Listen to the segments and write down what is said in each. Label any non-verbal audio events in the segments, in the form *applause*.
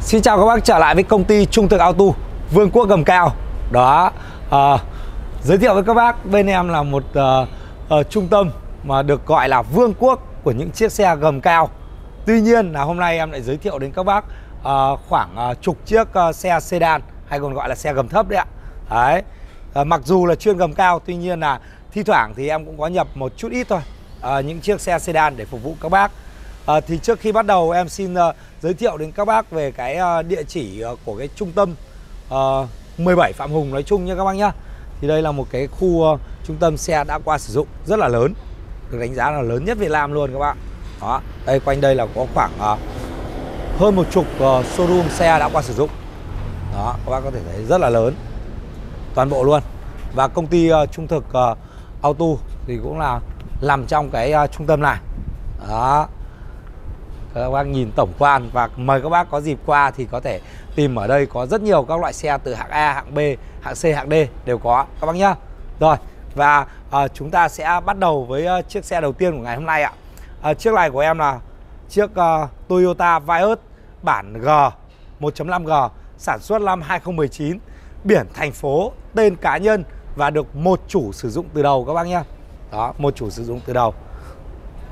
Xin chào các bác trở lại với công ty Trung Thực Auto Vương quốc gầm cao. Đó à, Giới thiệu với các bác bên em là một uh, uh, trung tâm mà được gọi là vương quốc của những chiếc xe gầm cao. Tuy nhiên là hôm nay em lại giới thiệu đến các bác uh, khoảng uh, chục chiếc uh, xe sedan hay còn gọi là xe gầm thấp đấy ạ. Đấy uh, Mặc dù là chuyên gầm cao tuy nhiên là thi thoảng thì em cũng có nhập một chút ít thôi uh, Những chiếc xe sedan để phục vụ các bác. À, thì trước khi bắt đầu em xin uh, giới thiệu đến các bác về cái uh, địa chỉ uh, của cái trung tâm uh, 17 Phạm Hùng nói chung nha các bác nhá. Thì đây là một cái khu uh, trung tâm xe đã qua sử dụng rất là lớn, được đánh giá là lớn nhất Việt Nam luôn các bạn. Đó, đây quanh đây là có khoảng uh, hơn một chục uh, showroom xe đã qua sử dụng. Đó, các bác có thể thấy rất là lớn, toàn bộ luôn. Và công ty uh, Trung thực uh, Auto thì cũng là nằm trong cái uh, trung tâm này. Đó, các bác nhìn tổng quan và mời các bác có dịp qua thì có thể tìm ở đây có rất nhiều các loại xe từ hạng A, hạng B, hạng C, hạng D đều có các bác nhá. Rồi và à, chúng ta sẽ bắt đầu với uh, chiếc xe đầu tiên của ngày hôm nay ạ. À, chiếc này của em là chiếc uh, Toyota Vios bản G 1.5G sản xuất năm 2019 biển thành phố tên cá nhân và được một chủ sử dụng từ đầu các bác nhá. Đó, một chủ sử dụng từ đầu.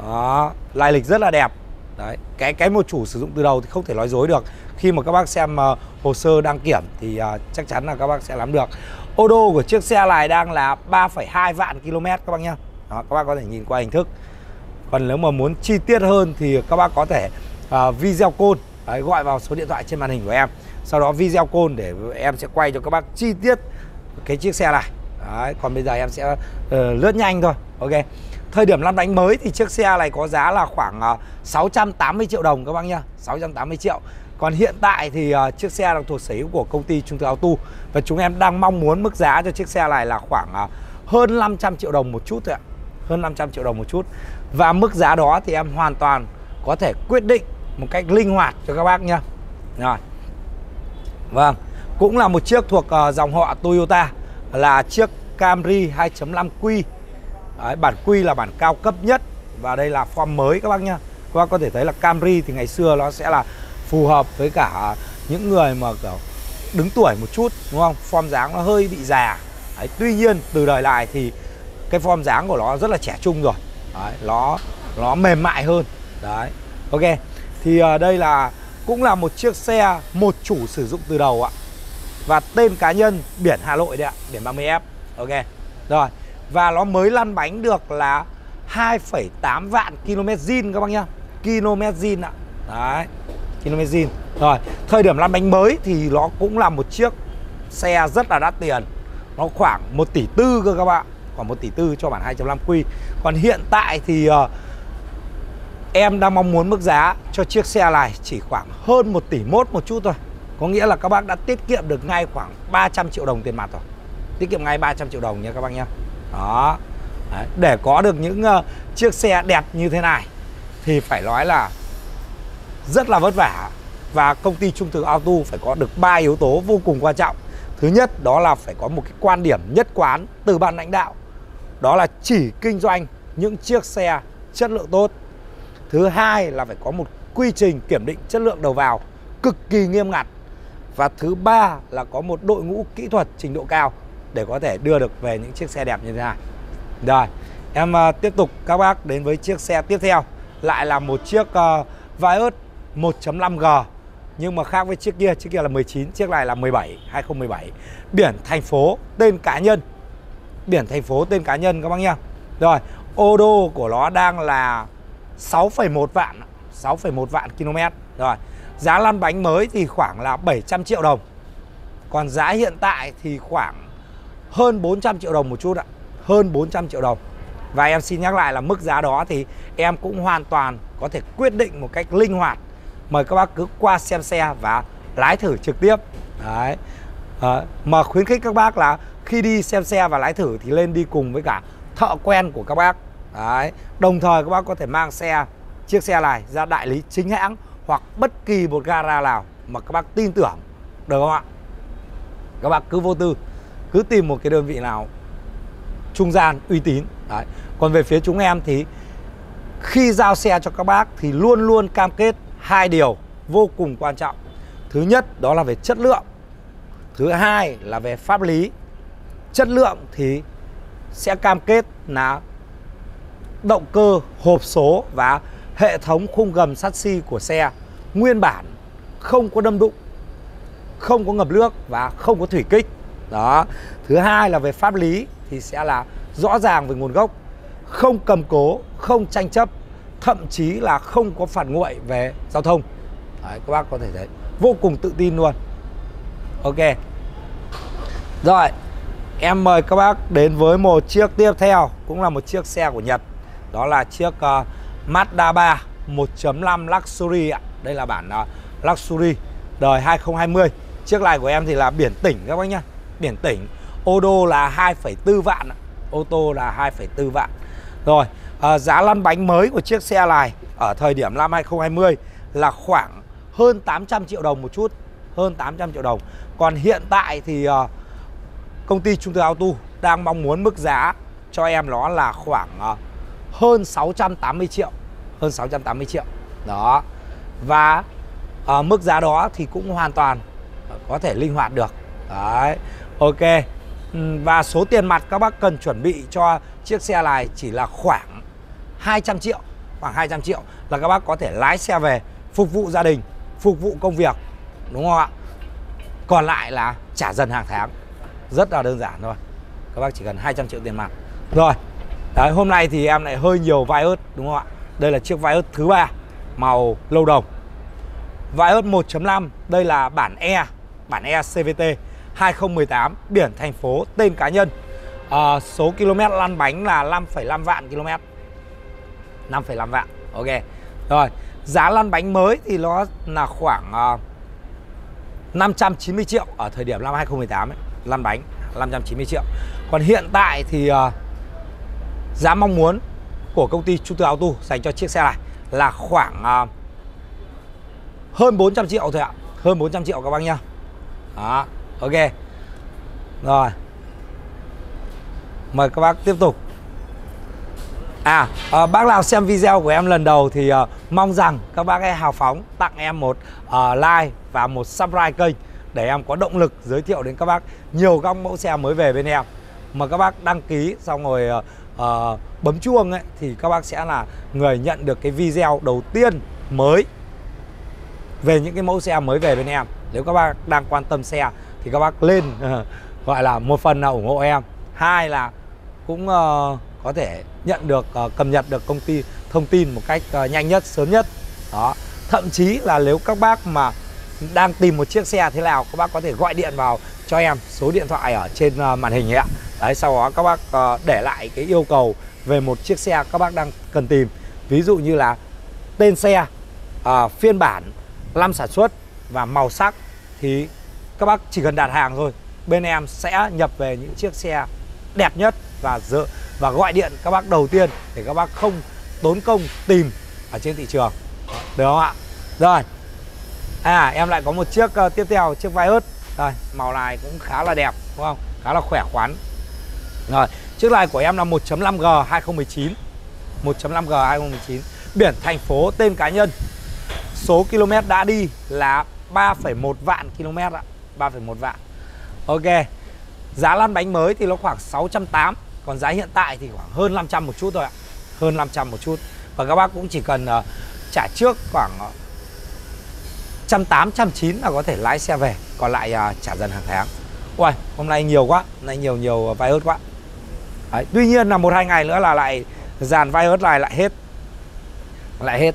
Đó, lai lịch rất là đẹp Đấy, cái cái một chủ sử dụng từ đầu thì không thể nói dối được. Khi mà các bác xem uh, hồ sơ đăng kiểm thì uh, chắc chắn là các bác sẽ làm được. Ô đô của chiếc xe này đang là 3,2 vạn km các bác nhá. Đó, các bác có thể nhìn qua hình thức. Còn nếu mà muốn chi tiết hơn thì các bác có thể uh, video call Đấy, gọi vào số điện thoại trên màn hình của em. Sau đó video call để em sẽ quay cho các bác chi tiết cái chiếc xe này. Đấy, còn bây giờ em sẽ uh, lướt nhanh thôi. Ok. Thời điểm lăn bánh mới thì chiếc xe này có giá là khoảng ờ, 680 triệu đồng các bác nhá 680 triệu. Còn hiện tại thì uh, chiếc xe đang thuộc sở hữu của công ty Trung Tư Auto Và chúng em đang mong muốn mức giá cho chiếc xe này là khoảng uh, hơn 500 triệu đồng một chút thôi ạ. Hơn 500 triệu đồng một chút. Và mức giá đó thì em hoàn toàn có thể quyết định một cách linh hoạt cho các bác nhá. Rồi. Vâng Cũng là một chiếc thuộc uh, dòng họ Toyota Là chiếc Camry 2.5Q Đấy, bản Q là bản cao cấp nhất và đây là form mới các bác nhá. Các bác có thể thấy là Camry thì ngày xưa nó sẽ là phù hợp với cả những người mà kiểu đứng tuổi một chút đúng không? Form dáng nó hơi bị già. Đấy, tuy nhiên từ đời lại thì cái form dáng của nó rất là trẻ trung rồi. Đấy, nó nó mềm mại hơn. Đấy ok. Thì uh, đây là cũng là một chiếc xe một chủ sử dụng từ đầu ạ. Và tên cá nhân biển Hà Nội đấy ạ biển 30F ok rồi và nó mới lăn bánh được là 2,8 vạn km zin các bác nhá. Km zin ạ. Đấy Km zin. Rồi Thời điểm lăn bánh mới thì nó cũng là một chiếc xe rất là đắt tiền. Nó khoảng 1 tỷ tư cơ các bạn Khoảng 1 tỷ tư cho bản 2.5 Q Còn hiện tại thì uh, Em đang mong muốn mức giá cho chiếc xe này chỉ khoảng hơn 1 tỷ mốt một chút thôi. Có nghĩa là các bác đã tiết kiệm được ngay khoảng 300 triệu đồng tiền mặt rồi. Tiết kiệm ngay 300 triệu đồng nha các bác nhé đó Đấy, để có được những uh, chiếc xe đẹp như thế này thì phải nói là rất là vất vả và công ty Trung Thực Auto phải có được ba yếu tố vô cùng quan trọng. Thứ nhất đó là phải có một cái quan điểm nhất quán từ ban lãnh đạo. Đó là chỉ kinh doanh những chiếc xe chất lượng tốt. Thứ hai là phải có một quy trình kiểm định chất lượng đầu vào cực kỳ nghiêm ngặt. Và thứ ba là có một đội ngũ kỹ thuật trình độ cao để có thể đưa được về những chiếc xe đẹp như thế này. Rồi, em uh, tiếp tục các bác đến với chiếc xe tiếp theo. Lại là một chiếc uh, Vios 1.5G Nhưng mà khác với chiếc kia, chiếc kia là 19, chiếc này là 17, 2017 Biển thành phố, tên cá nhân. Biển thành phố, tên cá nhân các bác nhá. Rồi, ô đô của nó đang là 6,1 vạn 6,1 vạn km Rồi, giá lăn bánh mới thì khoảng là 700 triệu đồng. Còn giá hiện tại thì khoảng hơn 400 triệu đồng một chút ạ. Hơn 400 triệu đồng. Và em xin nhắc lại là mức giá đó thì em cũng hoàn toàn có thể quyết định một cách linh hoạt. Mời các bác cứ qua xem xe và lái thử trực tiếp. Đấy. À, mà khuyến khích các bác là khi đi xem xe và lái thử thì lên đi cùng với cả thợ quen của các bác. Đấy. Đồng thời các bác có thể mang xe chiếc xe này ra đại lý chính hãng hoặc bất kỳ một gara nào mà các bác tin tưởng. Được không ạ? Các bác cứ vô tư cứ tìm một cái đơn vị nào trung gian uy tín. Đấy. còn về phía chúng em thì khi giao xe cho các bác thì luôn luôn cam kết hai điều vô cùng quan trọng. Thứ nhất đó là về chất lượng. Thứ hai là về pháp lý. Chất lượng thì sẽ cam kết là động cơ, hộp số và hệ thống khung gầm sắt xi của xe nguyên bản không có đâm đụng không có ngập nước và không có thủy kích đó. Thứ hai là về pháp lý thì sẽ là rõ ràng về nguồn gốc không cầm cố không tranh chấp thậm chí là không có phản nguội về giao thông. Đấy, các bác có thể thấy. Vô cùng tự tin luôn. Ok. Rồi em mời các bác đến với một chiếc tiếp theo cũng là một chiếc xe của Nhật. Đó là chiếc uh, Mazda 3 1.5 Luxury ạ. Đây là bản uh, Luxury đời 2020 chiếc này của em thì là biển tỉnh các bác nhá biển tỉnh. Ô đô là 2,4 vạn ô tô là 2,4 vạn. Rồi à, giá lăn bánh mới của chiếc xe này ở thời điểm năm 2020 là khoảng hơn 800 triệu đồng một chút hơn 800 triệu đồng. Còn hiện tại thì à, công ty Trung Tư Auto đang mong muốn mức giá cho em nó là khoảng à, hơn 680 triệu hơn 680 triệu. Đó. Và à, mức giá đó thì cũng hoàn toàn có thể linh hoạt được. Đấy ok. Ừ, và số tiền mặt các bác cần chuẩn bị cho chiếc xe này chỉ là khoảng 200 triệu. Khoảng 200 triệu là các bác có thể lái xe về, phục vụ gia đình, phục vụ công việc, đúng không ạ? Còn lại là trả dần hàng tháng. Rất là đơn giản thôi. Các bác chỉ cần 200 triệu tiền mặt. Rồi. Đấy, hôm nay thì em lại hơi nhiều vai ớt đúng không ạ? Đây là chiếc vai ớt thứ ba, màu lâu đồng. Vai ớt 1.5 đây là bản E bản E CVT 2018 biển thành phố tên cá nhân. À, số km lăn bánh là 5,5 vạn km. 5,5 vạn ok. Rồi giá lăn bánh mới thì nó là khoảng ờ, uh, 590 triệu ở thời điểm năm 2018 ấy, lăn bánh 590 triệu. Còn hiện tại thì uh, giá mong muốn của công ty Trung Tư Auto dành cho chiếc xe này là khoảng uh, hơn 400 triệu thôi ạ. Hơn 400 triệu các bác nhá. Đó ok rồi mời các bác tiếp tục À, à bác nào xem video của em lần đầu thì à, mong rằng các bác hãy hào phóng tặng em một à, like và một subscribe kênh để em có động lực giới thiệu đến các bác nhiều các mẫu xe mới về bên em. Mà các bác đăng ký xong rồi à, à, bấm chuông ấy thì các bác sẽ là người nhận được cái video đầu tiên mới về những cái mẫu xe mới về bên em. Nếu các bác đang quan tâm xe thì các bác lên uh, gọi là một phần là ủng hộ em, hai là cũng uh, có thể nhận được uh, cập nhật được công ty thông tin một cách uh, nhanh nhất sớm nhất. Đó. Thậm chí là nếu các bác mà đang tìm một chiếc xe thế nào các bác có thể gọi điện vào cho em số điện thoại ở trên uh, màn hình ấy ạ. Đấy sau đó các bác uh, để lại cái yêu cầu về một chiếc xe các bác đang cần tìm. Ví dụ như là tên xe uh, phiên bản năm sản xuất và màu sắc thì các bác chỉ cần đặt hàng thôi bên em sẽ nhập về những chiếc xe đẹp nhất và dự và gọi điện các bác đầu tiên để các bác không tốn công tìm ở trên thị trường. Được không ạ? Rồi. À em lại có một chiếc uh, tiếp theo chiếc vai ớt rồi màu này cũng khá là đẹp đúng không? Khá là khỏe khoắn. Rồi chiếc này của em là 1.5G 2019 1.5G 2019 biển thành phố tên cá nhân. Số km đã đi là 3,1 vạn km ạ. 3,1 vạn. Ok Giá lăn bánh mới thì nó khoảng 680 còn giá hiện tại thì khoảng hơn 500 một chút thôi ạ. Hơn 500 một chút. Và các bác cũng chỉ cần uh, trả trước khoảng uh, 180, 190 là có thể lái xe về Còn lại uh, trả dần hàng tháng. Ui, hôm nay nhiều quá Hôm nay nhiều nhiều ờ, vai ớt quá. Đấy, Tuy nhiên là một hai ngày nữa là lại Dàn vai ớt lại lại hết. Lại hết.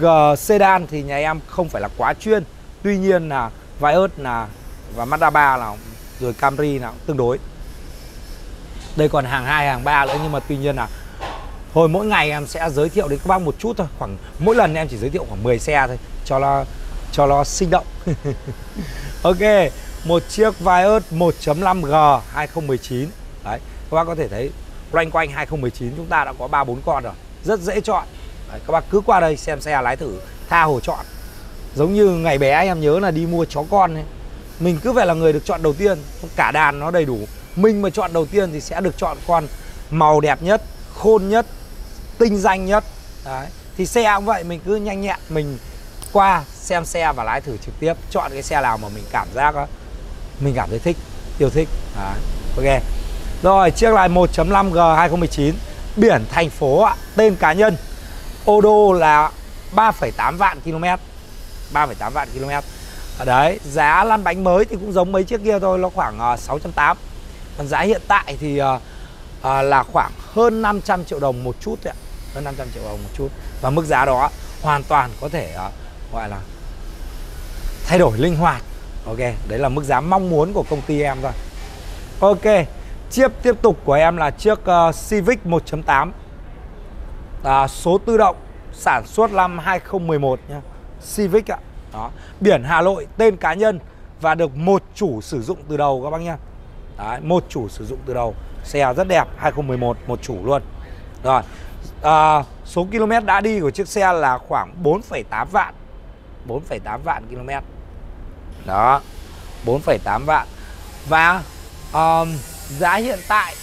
G sedan thì nhà em không phải là quá chuyên. Tuy nhiên là vai ớt là Và Mazda 3 là Rồi Camry là tương đối. Đây còn hàng hai hàng ba nữa nhưng mà tuy nhiên là thôi mỗi ngày em sẽ giới thiệu đến các bác một chút thôi khoảng mỗi lần em chỉ giới thiệu khoảng 10 xe thôi cho nó cho nó sinh động. *laughs* Ok một chiếc Vios 1.5G 2019 đấy các bác có thể thấy loanh quanh 2019 chúng ta đã có ba bốn con rồi rất dễ chọn. Đấy, các bác cứ qua đây xem xe lái thử tha hồ chọn giống như ngày bé em nhớ là đi mua chó con ấy. mình cứ phải là người được chọn đầu tiên. Cả đàn nó đầy đủ. Mình mà chọn đầu tiên thì sẽ được chọn con màu đẹp nhất khôn nhất tinh danh nhất. Đấy. Thì xe cũng vậy mình cứ nhanh nhẹn mình qua xem xe và lái thử trực tiếp. Chọn cái xe nào mà mình cảm giác đó, mình cảm thấy thích yêu thích. Đấy. ok. Rồi chiếc này 1.5G 2019 biển thành phố ạ tên cá nhân. Ô đô là 3,8 vạn km 3,8 vạn km. Ở đấy giá lăn bánh mới thì cũng giống mấy chiếc kia thôi nó khoảng à, uh, 680 còn giá hiện tại thì uh, uh, là khoảng hơn 500 triệu đồng một chút đấy ạ. Hơn 500 triệu đồng một chút. Và mức giá đó hoàn toàn có thể uh, gọi là thay đổi linh hoạt. Ok đấy là mức giá mong muốn của công ty em thôi. Ok chiếc tiếp tục của em là chiếc uh, Civic 1.8 uh, số tự động sản xuất năm 2011 nhé Civic ạ. Đó. Biển Hà Nội tên cá nhân và được một chủ sử dụng từ đầu các bác nhá. Đấy, một chủ sử dụng từ đầu. Xe rất đẹp 2011 một chủ luôn. Rồi à, số km đã đi của chiếc xe là khoảng 4,8 vạn. 4,8 vạn km. Đó 4,8 vạn. Và um, giá hiện tại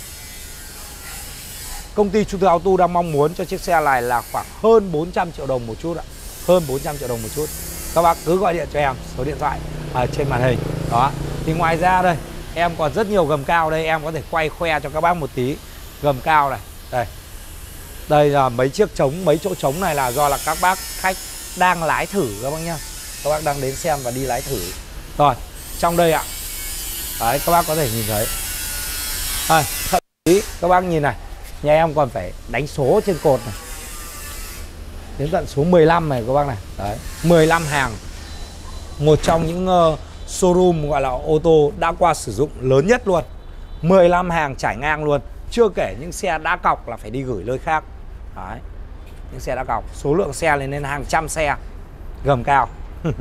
công ty Trung Tư Auto đang mong muốn cho chiếc xe này là khoảng hơn 400 triệu đồng một chút ạ hơn 400 triệu đồng một chút. Các bác cứ gọi điện cho em số điện thoại ở trên màn hình. Đó. Thì ngoài ra đây em còn rất nhiều gầm cao đây em có thể quay khoe cho các bác một tí. Gầm cao này đây. Đây là mấy chiếc trống mấy chỗ trống này là do là các bác khách đang lái thử các bác nhá. Các bác đang đến xem và đi lái thử. Rồi trong đây ạ. Đấy các bác có thể nhìn thấy. À, thậm chí các bác nhìn này nhà em còn phải đánh số trên cột này đến tận số 15 này các bác này. Đấy 15 hàng. Một trong những uh, showroom gọi là ô tô đã qua sử dụng lớn nhất luôn. 15 hàng trải ngang luôn. Chưa kể những xe đã cọc là phải đi gửi nơi khác. Đấy những xe đã cọc. Số lượng xe lên đến hàng trăm xe. Gầm cao. *laughs*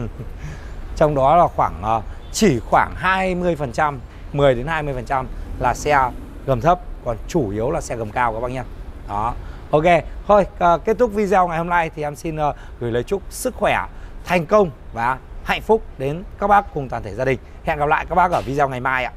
Trong đó là khoảng uh, chỉ khoảng 20 phần trăm 10 đến 20 phần trăm là xe gầm thấp. Còn chủ yếu là xe gầm cao các bác nhé. Đó ok thôi à, kết thúc video ngày hôm nay thì em xin uh, gửi lời chúc sức khỏe thành công và hạnh phúc đến các bác cùng toàn thể gia đình. Hẹn gặp lại các bác ở video ngày mai ạ.